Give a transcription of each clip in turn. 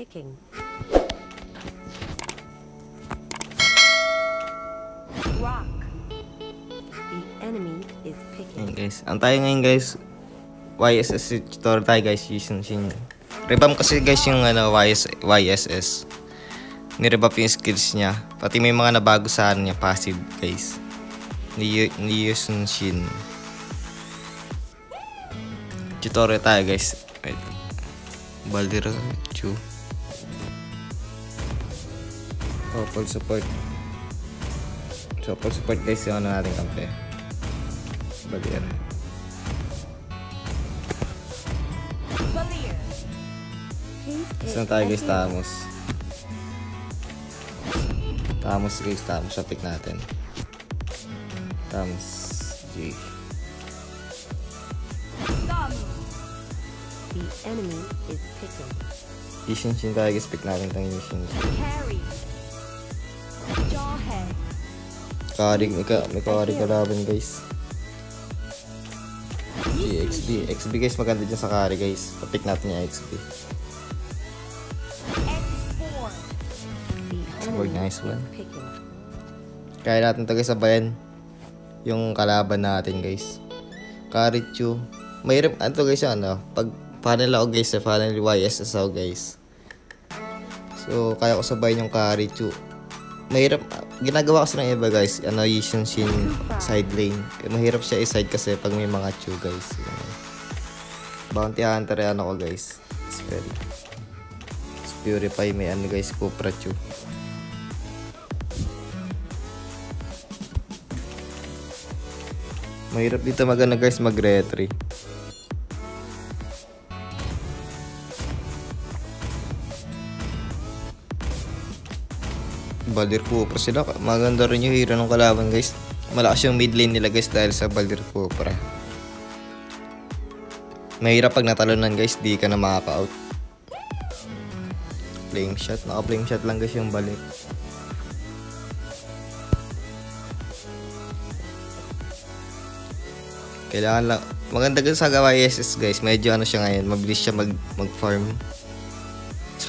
picking. Rock. The enemy is picking. Ayan guys. Ang tayo ngayon guys, YSS tutorial tayo guys using Shin. Revamp kasi guys yung ano, YS, YSS. Nirevamp yung skills niya. Pati may mga nabago sa ano niya, passive guys. Ni, ni Yusun Shin. Tutorial tayo guys. Wait. Baldira Chu. Oh, full support. So, full support guys yung ano natin kampe. Baldira. Valier. Haste Saan is tayo guys? Tamos. Tamos guys, Tamos. Sa pick natin. Tamos. G. The enemy is picking. Yishin Shin tayo guys. Pick natin itong Yishin Shin. Carry. Kari, may, ka, may kari kalaban guys. G, XB. XB guys, maganda dyan sa kari guys. Papick natin yung XB. X4. The Boy, enemy nice one. Kaya natin ito guys sabayan. Yung kalaban natin guys. Karichu. Mahirap, ano guys ano. Pag panel ako guys, sa panel YSS ako guys. So, kaya ko sabayan yung Karichu. Mahirap, ginagawa ko sa ng iba guys. Ano, Yishin Shin side lane. Eh, mahirap siya i-side kasi pag may mga Chu guys. Bounty Hunter ano ko guys. Spell. Purify may ano guys, Cupra Chu. Mahirap dito magana guys mag-retry. Baldir Cooper sila. Maganda rin yung hero ng kalaban guys. Malakas yung mid lane nila guys dahil sa Baldir Cooper. Mahirap pag natalonan guys, di ka na makaka-out. Flame shot. Naka-flame shot lang guys yung balik. Kailangan lang, maganda sa gawa SS guys, medyo ano siya ngayon, mabilis siya mag, mag-farm.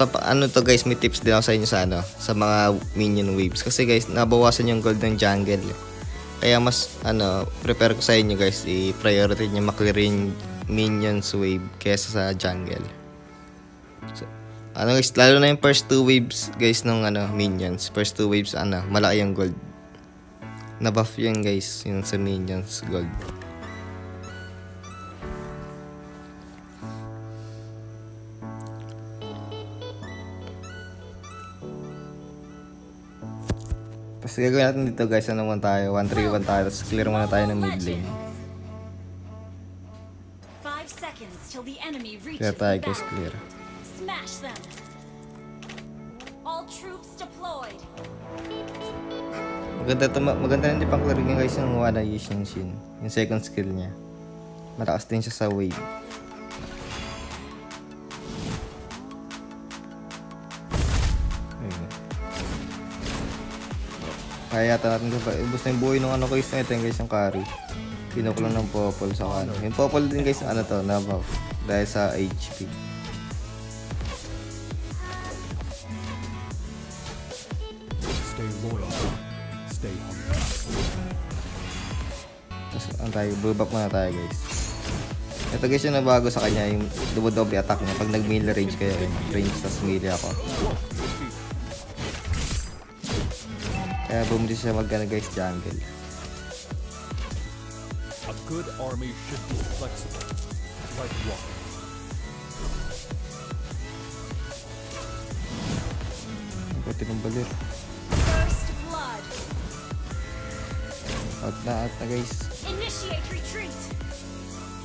Pa, ano to guys, may tips din ako sa inyo sa ano, sa mga minion waves. Kasi guys, nabawasan yung gold ng jungle. Kaya mas, ano, prepare ko sa inyo guys, i-priority nyo maklear yung minions wave kesa sa jungle. So, ano guys, lalo na yung first two waves guys ng ano, minions. First two waves, ano, malaki yung gold. Nabuff yun guys, yung sa minions gold. Tapos gagawin natin dito guys, ano naman tayo, 1-3-1 tayo, tapos clear muna tayo ng mid lane. Clear tayo guys, clear. Smash them. All troops deployed. Maganda, to, maganda din pang clear guys yung Wada Yishin Shin, yung second skill niya. Malakas din siya sa wave. Kaya yata natin ito. Ubus na yung buhay ng ano guys na ito guys yung carry. Pinukulo ng popol sa ano. Yung popol din guys ano to, na buff. Dahil sa HP. Stay loyal. Stay humble. Tapos ang tayo, bubak muna tayo guys. Ito guys yung nabago sa kanya, yung double-double attack niya. Pag nag-melee range kayo, range tas melee ako. Kaya bumili siya mag ano guys, jungle. A good army should be flexible, like water. Puti ng balir. First blood. Out na, out na guys. Initiate retreat.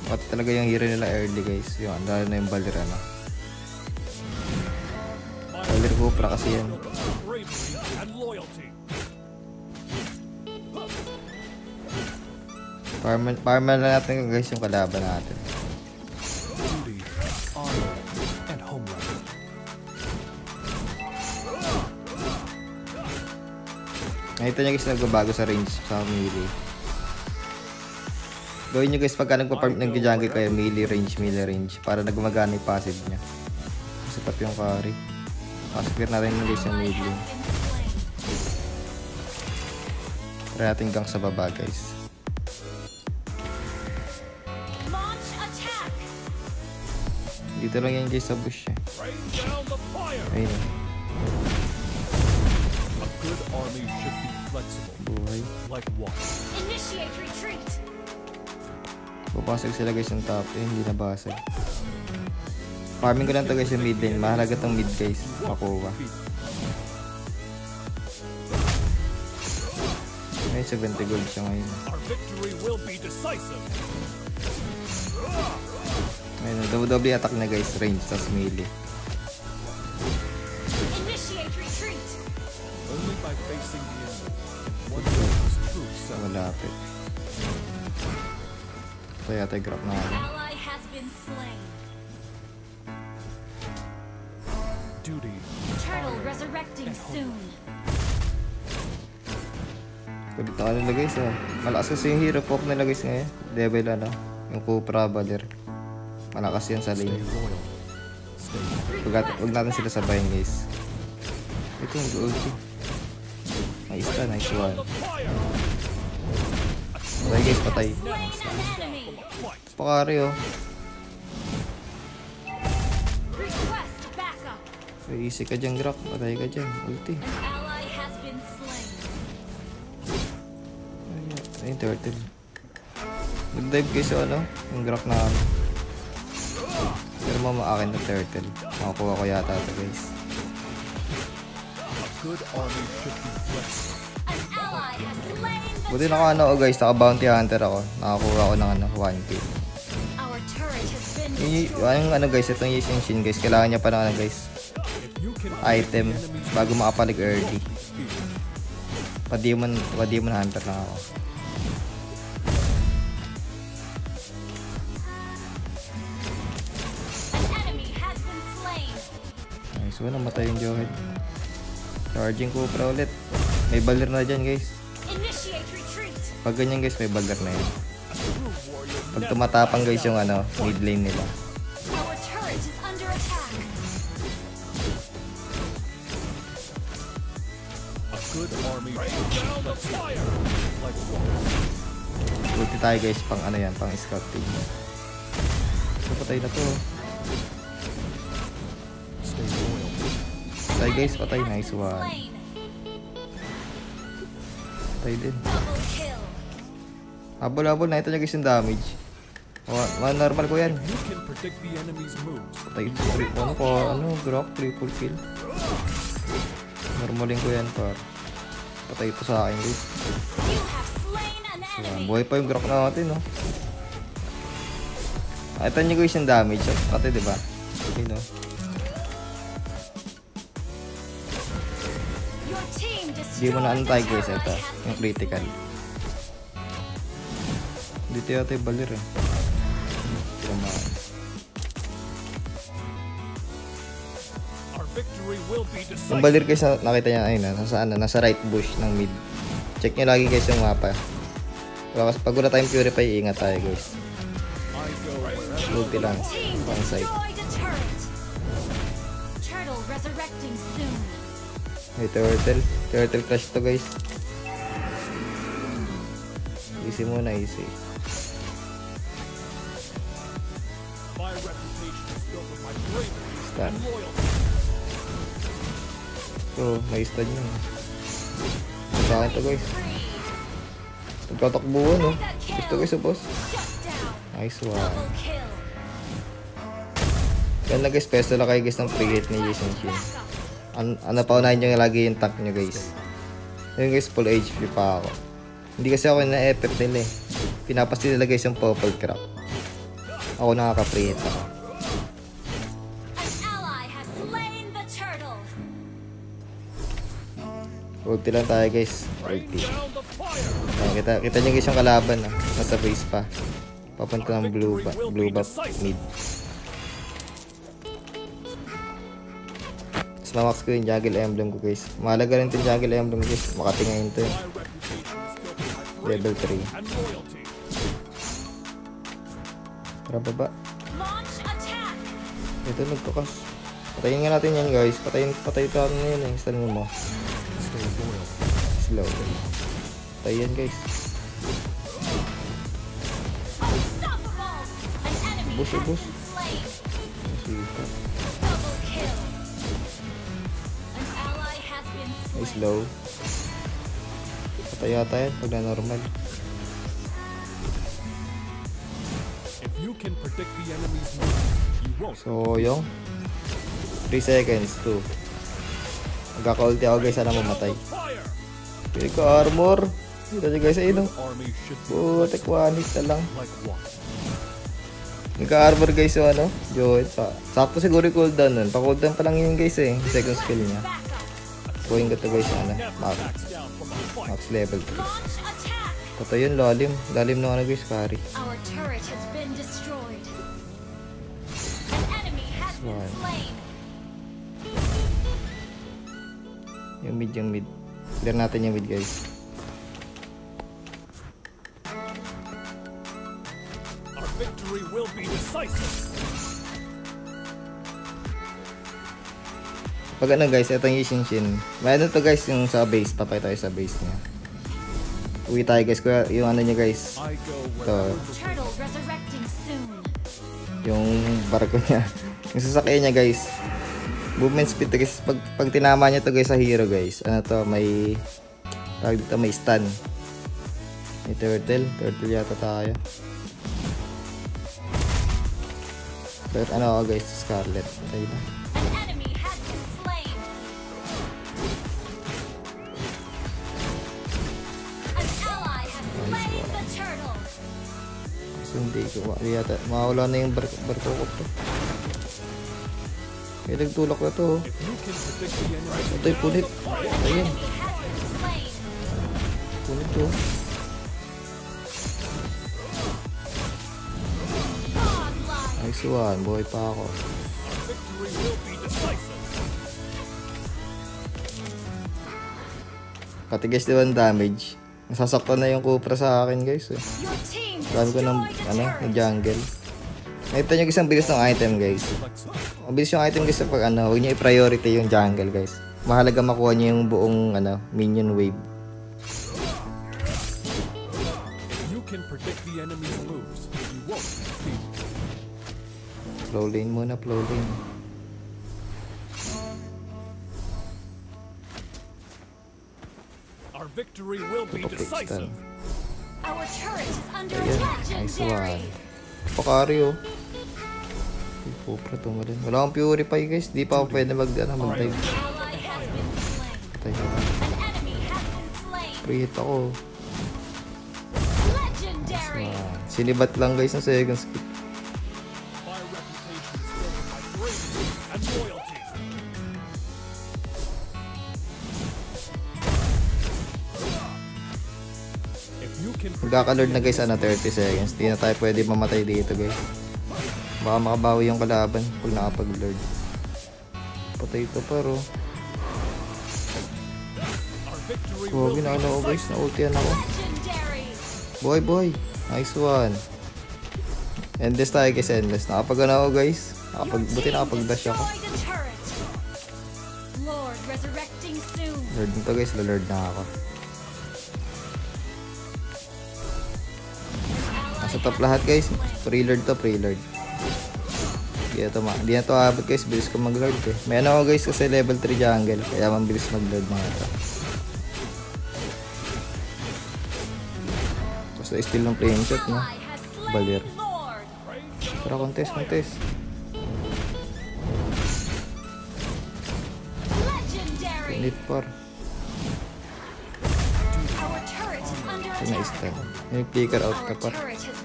Out talaga yung hero nila early guys. Yung andalo na yung balir ano. Balir Cupra kasi yan. And loyalty. Farman, farman na natin guys yung kalaban natin. Duty, honor, and homeland. Nakita nyo guys nagbabago sa range sa melee. Gawin nyo guys pagka nagpa-farm ng jungle kayo, melee range, melee range. Para nagmagana yung passive niya. Kasi pati yung carry. Kasipir natin yung guys yung slain. Try natin gang sa baba guys. Dito lang yan guys sa bush eh. Ayun. A good army should be flexible, Buhay. like water. Initiate retreat. Papasok sila guys yung top eh. Hindi nabasag. Farming ko lang to guys yung mid lane. Mahalaga tong mid guys. Makuha. May 70 gold siya ngayon. Our victory will be decisive. Ayun, double attack na guys. Range, tas melee. Malapit. Ito yata yung grab na ako. Duty. Turtle resurrecting soon. Ako nila guys ah. Malakas kasi yung hero pop nila guys ngayon. Level ano. Yung Cupra Baler. Malakas yan sa lane. Huwag, huwag natin sila sabayin guys. Ito yung ulti. Nice na, nice one. Patay guys, patay. Pakari oh. Ay, easy ka dyan, Grak. Patay ka dyan. Ulti. Ay, turtle. Nag-dive guys yung ano, yung Grak na ano. Pero mama akin na turtle. Makakuha ko yata ito guys. Buti naka ano ako guys, naka bounty hunter ako. Nakakuha ko ng ano, 1k. Our turret has been Yung, ano guys, itong Yishin Shin guys, kailangan niya pa ng ano guys, item bago makapalig early. Pa-demon, pa-demon hunter lang ako. Nice one, namatay yung Johead. Charging Cupra ulit. May balir na dyan guys. Pag ganyan guys, may balir na yun. Pag tumatapang guys yung ano, mid lane nila. A good army. Ulti tayo guys, pang ano yan, pang scout team. So, patay na to. Patay guys, patay. Nice one. Patay din. Habol-habol, nakita nyo guys yung damage. Mga normal ko yan. Patay. Tri- ano ko, ano, grok, triple kill. Normalin ko yan par. Patay ito sa akin guys. Enemy. buhay pa yung grok natin, no? Nakita nyo guys yung damage. Pati, di ba? Yun, no? Hindi mo na the guys, ito. Yung critical. Dito yata yung balir eh. Tama. Yung balir guys, na- nakita niya, ayun na, nasa, ano, nasa right bush ng mid. Check nyo lagi guys yung mapa. Kasi pag wala tayong purify, ingat tayo guys. I go wherever. Ulti lang. Pang side. Turtle resurrecting soon. May turtle. Turtle crush to guys. Easy muna, easy. Stun. So, may stun yun. Sa akin to guys. Three. Nagkatakbuhan no. Gusto guys, boss. Shut down. Nice one. Yan guys, pesto lang kayo guys ng hit ni Jason Shin. An ano pa unahin nyo lagi yung tank nyo guys. Yun guys, full HP pa ako. Hindi kasi ako na-effect nila eh. Pinapasti nila guys yung purple crack. Ako nakaka-free hit ako. Ulti lang tayo guys. Ulti. Ayan, kita, kita nyo guys yung kalaban ah. Nasa base pa. Papunta ng blue ba, blue ba mid. Mamax ko yung jungle emblem ko guys. Mahalaga rin itong jungle emblem guys. Makatingin to eh. Level 3. bravery and loyalty. Tara baba. Ito nagtukas. Patayin nga natin yan guys. Patayin, patay ito ano na yun eh. Stun mo. Slow. Patay yan guys. Unstoppable! An slow. Patay yata yan pag na normal. So yung 3 seconds, 2. Magkaka-ulti ako guys, sana mamatay. Pili ko armor. Dito nyo guys, ayun Putik, one hit na lang. Nagka-armor guys yung ano, Joet. Sakto siguro yung cooldown nun. Pa-cooldown pa lang yun guys eh. Second skill niya. Kuhin ko to guys ano, max, max level 3. Launch attack! Patay yun, lalim. Lalim ng ano guys, carry. Our turret has been destroyed. An enemy has been One. slain. Yung mid, yung mid. Clear natin yung mid guys. Our victory will be decisive. Pag ano guys, ito yung Shinshin. May ano to guys yung sa base. Papay tayo sa base niya. Uwi tayo guys. Kuya, yung ano niya guys. Ito. Yung barko niya. yung sasakyan niya guys. Movement speed to guys. Pag, pag tinama niya to guys sa hero guys. Ano to, may... Tawag dito, may stun. May turtle. Turtle yata tayo. But ano ako guys, Scarlet. Tayo na. So hindi ko yata. Mawala na yung barko, barko ko to. Kaya nagtulak na to. If you can predict the enemy's Ito yung punit. Ayun. Punit to. Nice one. Buhay pa ako. victory will be decisive. Pati guys, di ba ang damage? Nasasaktan na yung Cupra sa akin guys. Eh. Dami ko ng, ano, ng jungle. Nakita nyo guys ang bilis ng item guys. Ang bilis yung item guys pag ano, huwag nyo i-priority yung jungle guys. Mahalaga makuha nyo yung buong ano, minion wave. You can predict the enemy's moves, you won't succeed. Flow lane muna, flow lane. Our victory will be decisive. Our turret is under attack. nice one. Pakari oh. Tumalon. Wala akong purify guys. Di pa ako pwede mag, ano, mag-dive. Patay been slain. Free hit ako. Legendary. Sinibat lang guys ng second skill. Magkakalord na guys, ano, 30 seconds. Di na tayo pwede mamatay dito guys. Baka makabawi yung kalaban pag nakapag-lord. Patay ito victory Huwag na ano ako guys, na-ultian ako. Boy, boy. Nice one. Endless tayo guys, endless. Nakapag ano ako guys. Nakapag, buti nakapag-dash ako. Lord resurrecting soon. Lord nito guys, lord na ako. Nasa top lahat guys. Pre-lord to, pre-lord. Di na to, ma di na to abot guys, bilis ko mag-lord eh. May ano ako guys kasi level 3 jungle, kaya mabilis mag-lord mga to. Basta steal ng flame shot no. Balir. Tara, contest, contest. Init par.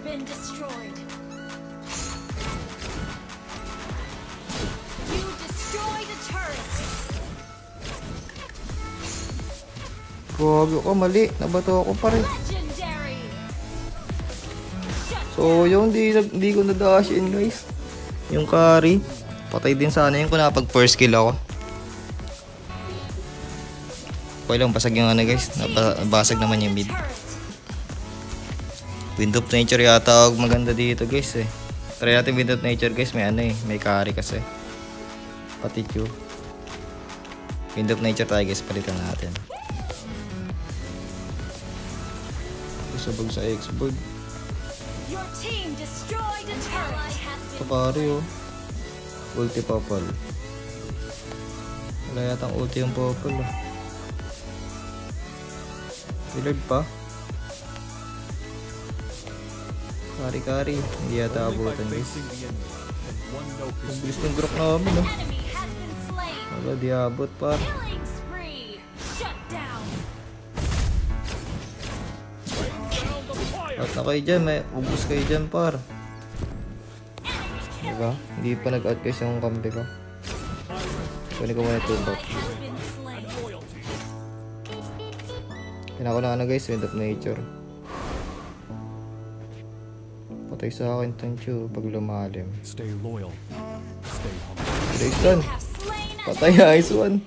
Been destroyed. You destroyed a turret. Grabe ako, mali. Nabato ako. Legendary. Shut So, yung di, di ko na-dash in guys. Yung carry. Patay din sana yung kung nakapag first kill ako. Okay lang, basag yung ano guys. Naba- Basag naman yung mid. Wind of Nature yata ang maganda dito guys eh. Try natin Wind of Nature guys. May ano eh. May carry kasi. Pati Q. Wind of Nature tayo guys, palitan natin. Sabag sa X-Board. Your team destroyed a turret. Ito pare oh. Ulti Popol. Wala yatang ulti yung Popol oh. Willard pa. Know Ang his bilis ng grok namin oh. Enemy has been slain. Wala, di abot par. Killing spree. Shut down. down the fire. Out na kayo dyan, may ubus kayo dyan par. Enemy Diba? Hindi pa nag-out guys yung kampi ko. Kunin ko muna yung tumbok. has been slain. Loyalty. Kailangan ko na ano guys, wind of nature. Patay sa akin Tanchu pag lumalim. Stay loyal. Stay humble. Slain an Patay ice one.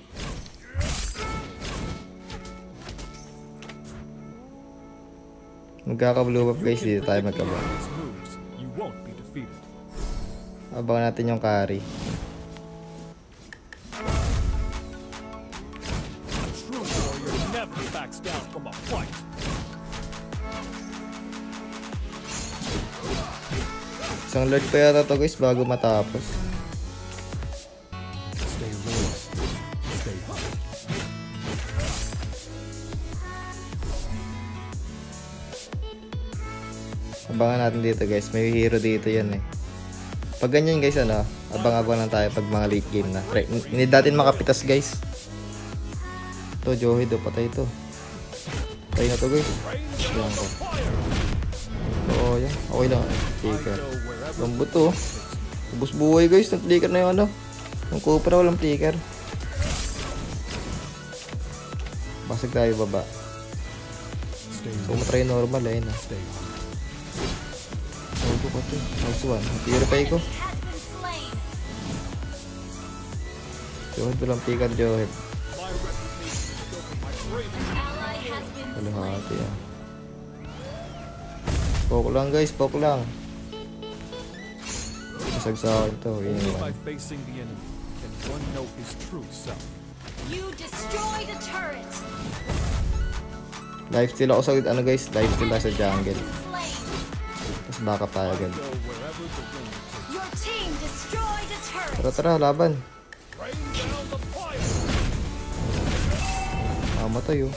Magkaka-blue up guys, dito tayo magkaba. Abangan natin yung carry. Never backs down from a fight. Isang lord pa yata to guys bago matapos. Abangan natin dito guys, may hero dito yan eh. Pag ganyan guys ano, abang-abang lang tayo pag mga late game na. Try, hindi natin makapitas guys. Ito, Joey do, patay ito. Patay na to guys. Yan ko. Oo, yan. Okay lang. Flicker. Lambot to. Ubus buhay guys, ng flicker na yung ano. Yung Cupra walang flicker. Basag tayo baba. So, matry normal eh. Humble. Bago ko to. Nice one. Purify ko. Johid walang flicker, slain. Kalahati ah. Poke lang guys, poke lang. Self. You destroyed a turret. Lifesteal ako sa ano guys, lifesteal ako sa jungle. Tapos backup tayo agad. Tara tara, laban. Fire. Mamatay oh.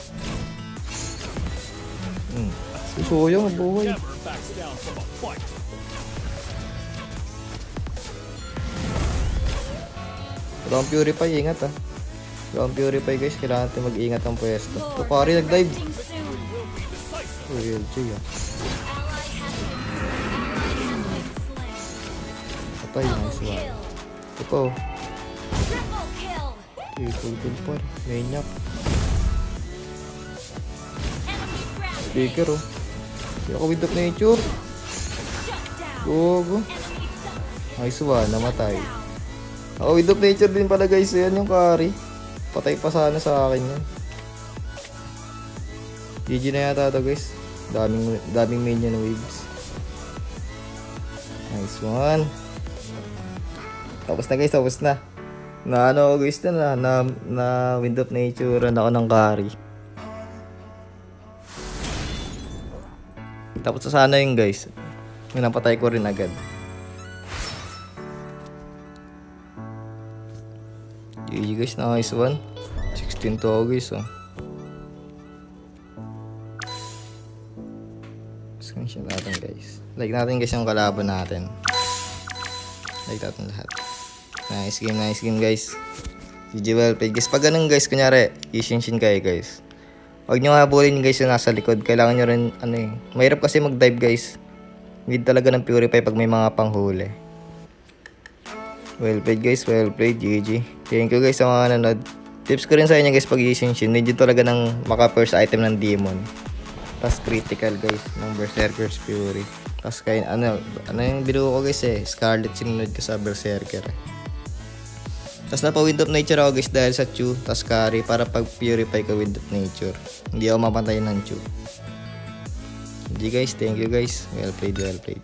Hmm. Susuyong, buhay. Akong purify, ingat ah. Akong purify guys, kailangan natin mag-ingat ang pwesto. Ito pare, nag-dive. Uy, LG ah. Patay, nice one. Ito pa oh. Triple kill. Maniac. Enemy grounded. Speaker oh. Hindi ako with of nature. Gogo. Nice one, namatay. Ako with of nature din pala guys. Yan yung carry. Patay pa sana sa akin yan. GG na yata to guys. Daming, daming minion waves. Nice one. Tapos na guys, tapos na. Na ano guys na na, na, na wind of nature ako ng carry. Tapos sa sana yun guys. Napatay ko rin agad. GG guys, nice one. 16 to guys oh. Screenshot natin guys. Like natin guys yung kalaban natin. Like natin lahat. Nice game, nice game guys. GG well played guys. Pag ganun guys, kunyari, ishinshin kayo guys. Huwag nyo habulin guys yung nasa likod. Kailangan nyo rin, ano eh. Mahirap kasi mag-dive guys. Need talaga ng purify pag may mga panghuli. Well played guys, well played, GG. Thank you guys sa mga nanood. Tips ko rin sa inyo guys pag ishinshin. Need talaga ng maka first item ng demon. Tapos critical guys ng Berserker's Fury. Tapos kaya ano, ano yung binuo ko guys eh. Scarlet sinunod ko sa Berserker. Tapos napa Wind of Nature ako guys dahil sa Chu. Tapos carry para pag purify ka Wind of Nature. Hindi ako mapantay ng Chu. Hindi guys, thank you guys. Well played, well played.